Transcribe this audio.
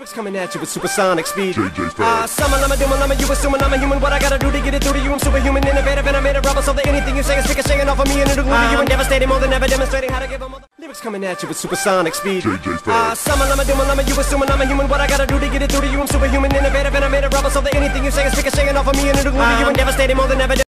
Lyrics coming at you with supersonic speed. JJ Fad. Ah, summer, lama, doom, lama, you assuming I'm a human. What I gotta do to get it through to you? I'm superhuman, innovative, and I made a rubber so that anything you say is ricocheting off of me and it'll glue to you um, and devastating more than ever demonstrating how to give a mother. Lyrics coming at you with supersonic speed. JJ Fad. Ah, summer, lama, doom, lama, you assuming I'm a human. What I gotta do to get it through to you? I'm superhuman, innovative, and I made a rubber so that anything you say is ricocheting off of me and it'll glue to you um, and devastating more than ever.